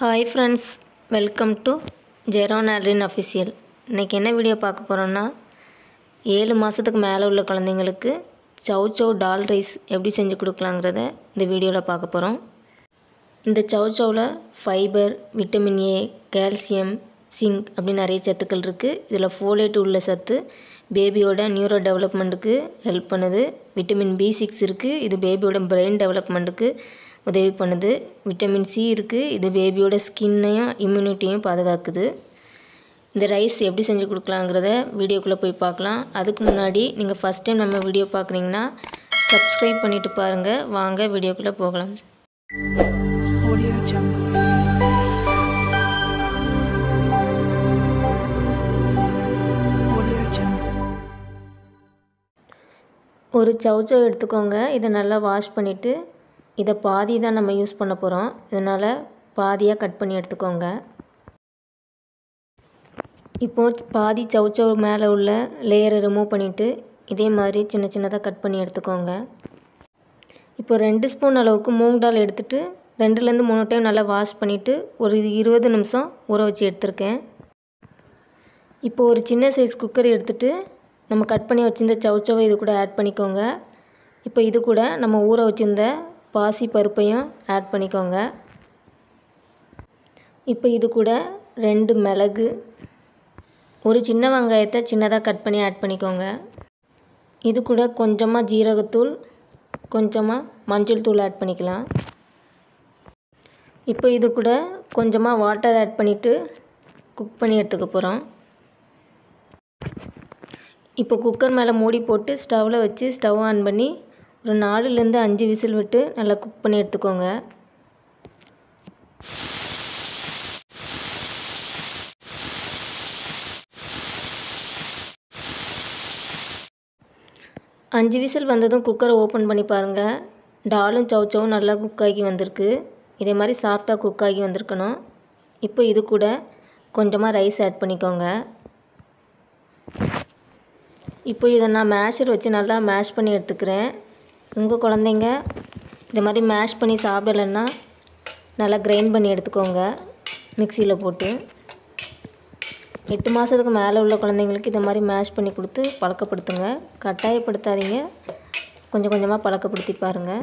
Hi friends welcome to Jeron Adrin official இன்றைக்கி என்ன video பார்க்க போகிறோன்னா ஏழு மாதத்துக்கு மேலே உள்ள குழந்தைங்களுக்கு சவ் சவ் டால் ரைஸ் எப்படி செஞ்சு கொடுக்கலாங்கிறத இந்த வீடியோவில் பார்க்க போகிறோம் இந்த chow சவ்வில் fibre vitamin A calcium zinc அப்படின்னு நிறைய சத்துக்கள் இருக்குது இதில் ஃபோலேட் உள்ள சத்து பேபியோட நியூரோ டெவலப்மெண்ட்டுக்கு ஹெல்ப் பண்ணுது. விட்டமின் பி சிக்ஸ் இருக்குது இது பேபியோட பிரெயின் டெவலப்மெண்ட்டுக்கு உதவி பண்ணுது. விட்டமின் சி இருக்குது இது பேபியோட ஸ்கின்னையும் இம்யூனிட்டியும் பாதுகாக்குது. இந்த ரைஸ் எப்படி செஞ்சு கொடுக்கலாங்கிறத வீடியோக்குள்ளே போய் பார்க்கலாம். அதுக்கு முன்னாடி நீங்கள் ஃபஸ்ட் டைம் நம்ம வீடியோ பார்க்குறீங்கன்னா சப்ஸ்கிரைப் பண்ணிவிட்டு பாருங்கள் வாங்க வீடியோக்குள்ளே போகலாம். ஒரு சவுச்சவ் எடுத்துக்கோங்க. இதை நல்லா வாஷ் பண்ணிவிட்டு இதை பாதி தான் நம்ம யூஸ் பண்ண போகிறோம் இதனால் பாதியாக கட் பண்ணி எடுத்துக்கோங்க. இப்போது பாதி சவுச்சவ் மேலே உள்ள லேயரை ரிமூவ் பண்ணிவிட்டு இதே மாதிரி சின்ன சின்னதாக கட் பண்ணி எடுத்துக்கோங்க. இப்போ ரெண்டு ஸ்பூன் அளவுக்கு மூங் டால் எடுத்துகிட்டு ரெண்டுலேருந்து மூணு டைம் நல்லா வாஷ் பண்ணிவிட்டு ஒரு இருபது நிமிஷம் ஊற வச்சு எடுத்திருக்கேன். இப்போ ஒரு சின்ன சைஸ் குக்கர் எடுத்துகிட்டு நம்ம கட் பண்ணி வச்சுருந்த சவுச்சவை இது கூட ஆட் பண்ணிக்கோங்க. இப்போ இது கூட நம்ம ஊற வச்சுருந்த பாசி பருப்பையும் ஆட் பண்ணிக்கோங்க. இப்போ இது கூட ரெண்டு மிளகு ஒரு சின்ன வெங்காயத்தை சின்னதாக கட் பண்ணி ஆட் பண்ணிக்கோங்க. இது கூட கொஞ்சமாக ஜீரகத்தூள் கொஞ்சமாக மஞ்சள் தூள் ஆட் பண்ணிக்கலாம். இப்போ இது கூட கொஞ்சமாக வாட்டர் ஆட் பண்ணிவிட்டு குக் பண்ணி எடுத்துக்க போகிறோம் இப்போ குக்கர் மேலே மூடி போட்டு ஸ்டவ்வில் வச்சு ஸ்டவ் ஆன் பண்ணி ஒரு நாலுலேருந்து அஞ்சு விசில் விட்டு நல்லா குக் பண்ணி எடுத்துக்கோங்க. அஞ்சு விசில் வந்ததும் குக்கரை ஓப்பன் பண்ணி பாருங்கள் டாலும் சவுச்சவும் நல்லா குக் ஆகி வந்திருக்கு. இதே மாதிரி சாஃப்டாக குக் ஆகி வந்திருக்கணும். இப்போ இது கூட கொஞ்சமாக ரைஸ் ஆட் பண்ணிக்கோங்க. இப்போ இதை நான் மேஷர் வச்சு நல்லா மேஷ் பண்ணி எடுத்துக்கிறேன். உங்கள் குழந்தைங்க இந்த மாதிரி மேஷ் பண்ணி சாப்பிடலைன்னா நல்லா கிரைண்ட் பண்ணி எடுத்துக்கோங்க. மிக்சியில் போட்டு. எட்டு மாதத்துக்கு மேலே உள்ள குழந்தைங்களுக்கு இந்த மாதிரி மேஷ் பண்ணி கொடுத்து பழக்கப்படுத்துங்க. கட்டாயப்படுத்தாதீங்க. கொஞ்சம் கொஞ்சமாக பழக்கப்படுத்தி பாருங்கள்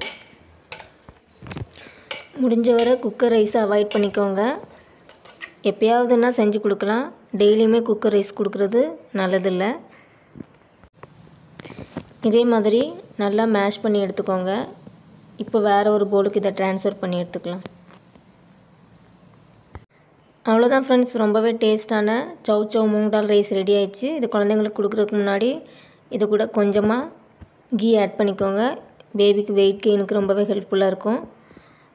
முடிஞ்ச வரை குக்கர் ரைஸை அவாய்ட் பண்ணிக்கோங்க. எப்பயாவதுன்னா செஞ்சு கொடுக்கலாம். டெய்லியுமே குக்கர் ரைஸ் கொடுக்குறது நல்லதில்லை. இதே மாதிரி நல்லா மேஷ் பண்ணி எடுத்துக்கோங்க. இப்போ வேறு ஒரு போலுக்கு இதை ட்ரான்ஸ்ஃபர் பண்ணி எடுத்துக்கலாம். அவ்வளோதான் ஃப்ரெண்ட்ஸ் ரொம்பவே டேஸ்ட்டான chow chow moong dal rice ready ஆயிடுச்சு. இது குழந்தைங்களுக்கு கொடுக்குறதுக்கு முன்னாடி இது கூட கொஞ்சமாக கீ ஆட் பண்ணிக்கோங்க. பேபிக்கு வெயிட் கெயினுக்கு ரொம்பவே ஹெல்ப்ஃபுல்லாக இருக்கும்.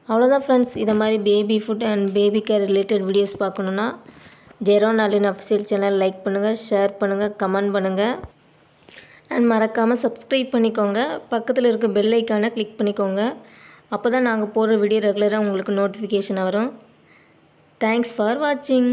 அவ்வளோதான் ஃப்ரெண்ட்ஸ் இதை மாதிரி baby food and baby care related videos பார்க்கணுன்னா ஜெரோ நாளின் அஃபிஷியல் சேனல் லைக் பண்ணுங்கள் ஷேர் பண்ணுங்கள் கமெண்ட் பண்ணுங்கள் அண்ட் மறக்காமல் சப்ஸ்கிரைப் பண்ணிக்கோங்க. பக்கத்தில் இருக்க பெல் ஐக்கானை கிளிக் பண்ணிக்கோங்க. அப்போ தான் நாங்கள் போடுற வீடியோ ரெகுலராக உங்களுக்கு நோட்டிஃபிகேஷன் வரும். தேங்க்ஸ் ஃபார் வாட்சிங்